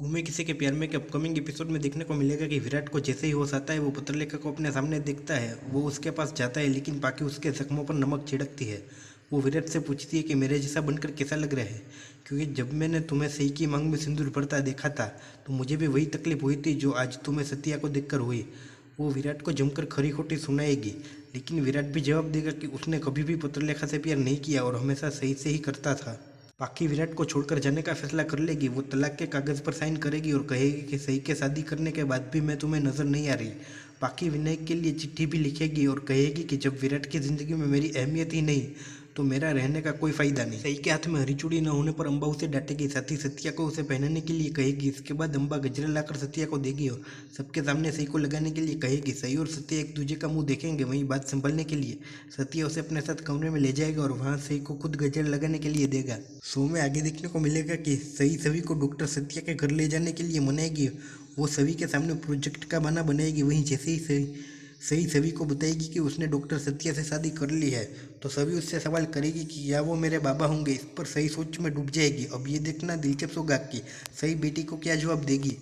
घूमे किसी के प्यार में के अपकमिंग एपिसोड में देखने को मिलेगा कि विराट को जैसे ही हो सकता है वो पत्रलेखा को अपने सामने देखता है। वो उसके पास जाता है, लेकिन बाकी उसके जख्मों पर नमक छिड़कती है। वो विराट से पूछती है कि मेरे जैसा बनकर कैसा लग रहा है? क्योंकि जब मैंने तुम्हें सही की मांग में सिंदूर भरता देखा था तो मुझे भी वही तकलीफ़ हुई थी जो आज तुम्हें सत्या को देखकर हुई। वो विराट को जमकर खरी खोटी सुनाएगी, लेकिन विराट भी जवाब देगा कि उसने कभी भी पत्रलेखा से प्यार नहीं किया और हमेशा सही से ही करता था। पाकि विराट को छोड़कर जाने का फैसला कर लेगी। वो तलाक के कागज़ पर साइन करेगी और कहेगी कि सही के शादी करने के बाद भी मैं तुम्हें नज़र नहीं आ रही। बाकी विनय के लिए चिट्ठी भी लिखेगी और कहेगी कि जब विराट की ज़िंदगी में मेरी अहमियत ही नहीं तो मेरा रहने का कोई फ़ायदा नहीं। सही के हाथ में हरी चूड़ी न होने पर अम्बा उसे डांटेगी, साथ ही सत्या को उसे पहनने के लिए कहेगी। इसके बाद अम्बा गजरा लाकर सत्या को देगी और सबके सामने सही को लगाने के लिए कहेगी। सही और सत्या एक दूजे का मुँह देखेंगे, वहीं बात संभलने के लिए। सत्या उसे अपने साथ कमरे में ले जाएगा और वहाँ सही को खुद गजरा लगाने के लिए देगा। शो में आगे देखने को मिलेगा कि सही सभी को डॉक्टर सत्या के घर ले जाने के लिए मनाएगी। वो सभी के सामने प्रोजेक्ट का बना बनाएगी, वहीं जैसे ही सही सही सभी को बताएगी कि उसने डॉक्टर सत्या से शादी कर ली है तो सभी उससे सवाल करेगी कि क्या वो मेरे बाबा होंगे, इस पर सही सोच में डूब जाएगी। अब ये देखना दिलचस्प होगा कि सही बेटी को क्या जवाब देगी।